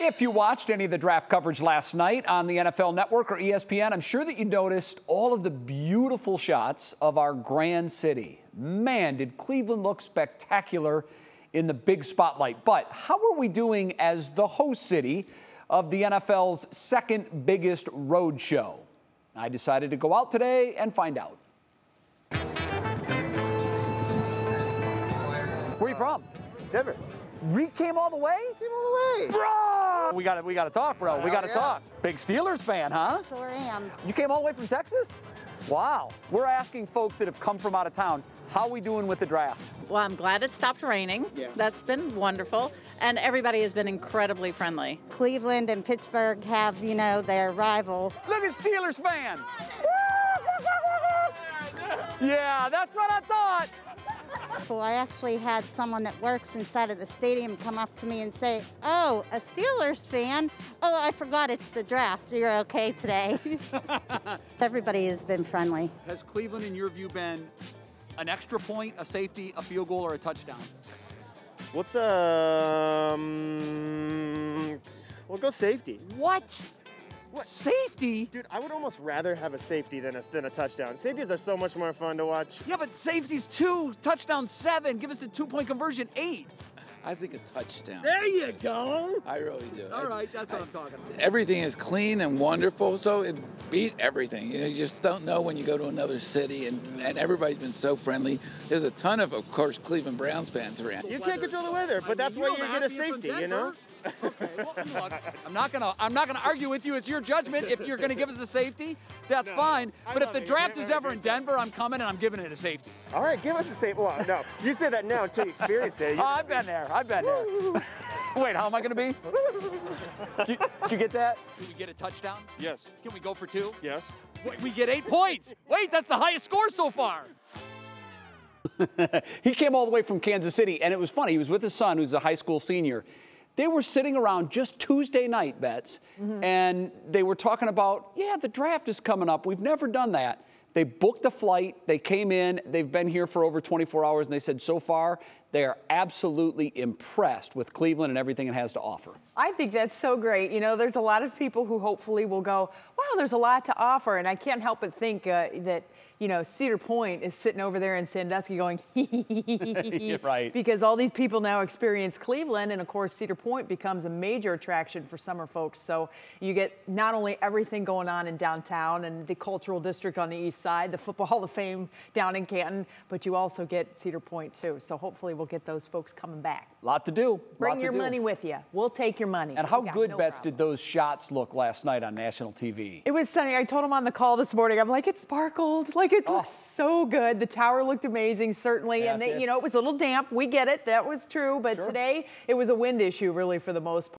If you watched any of the draft coverage last night on the NFL Network or ESPN, I'm sure that you noticed all of the beautiful shots of our grand city. Man, did Cleveland look spectacular in the big spotlight. But how are we doing as the host city of the NFL's second biggest road show? I decided to go out today and find out. Where are you from? Denver. Reed came all the way? Came all the way. Bro! We got to we got to talk, bro. We got to yeah. talk. Big Steelers fan, huh? Sure am. You came all the way from Texas? Wow. We're asking folks that have come from out of town, how are we doing with the draft? Well, I'm glad it stopped raining. Yeah. That's been wonderful. And everybody has been incredibly friendly. Cleveland and Pittsburgh have, you know, their rival. Look at Steelers fan. yeah, that's what I thought. Well, I actually had someone that works inside of the stadium come up to me and say, Oh, a Steelers fan? Oh, I forgot it's the draft. You're okay today. Everybody has been friendly. Has Cleveland, in your view, been an extra point, a safety, a field goal, or a touchdown? What's um? We'll go safety. What? What? Safety? Dude, I would almost rather have a safety than a, than a touchdown. Safeties are so much more fun to watch. Yeah, but safety's two, touchdown seven. Give us the two point conversion eight. I think a touchdown. There you go. I really do. All I- right, that's what I- I'm talking about. Everything is clean and wonderful, so it beat everything. You know, you just don't know when you go to another city, and, and everybody's been so friendly. There's a ton of, of course, Cleveland Browns fans around. You can't control the weather, but that's why you get a safety, you know? Okay, well, look, I'm not gonna I'm not gonna argue with you. It's your judgment. If you're gonna give us a safety, that's No, fine. I But if the draft is ever in. Denver, I'm coming and I'm giving it a safety. All right, give us a safety. Well, no, you say that now until you experience it. Oh, I've been there. I've been there. Wait, how am I gonna be? Did you, did you get that? Can we get a touchdown? Yes. Can we go for two? Yes. Wait, we get eight points. Wait, that's the highest score so far. he came all the way from Kansas City, and it was funny. He was with his son, who's a high school senior. They were sitting around just Tuesday night, bets, mm-hmm. and they were talking about, yeah, the draft is coming up. We've never done that. They booked a flight. They came in. They've been here for over 24 hours, and they said so far they are absolutely impressed with Cleveland and everything it has to offer. I think that's so great. You know, there's a lot of people who hopefully will go, there's a lot to offer. And I can't help but think uh, that, you know, Cedar Point is sitting over there in Sandusky going, right. Because all these people now experience Cleveland. And of course, Cedar Point becomes a major attraction for summer folks. So you get not only everything going on in downtown and the cultural district on the east side, the Football Hall of Fame down in Canton, but you also get Cedar Point too. So hopefully we'll get those folks coming back. Lot to do. Bring lot to your do. money with you. We'll take your money. And how good no bets problem. did those shots look last night on national TV? It was stunning. I told him on the call this morning. I'm like, it sparkled. Like it looked oh. so good. The tower looked amazing, certainly. Oh. Yeah, and they, you know, it was a little damp. We get it. That was true. But Sure. today it was a wind issue, really, for the most part.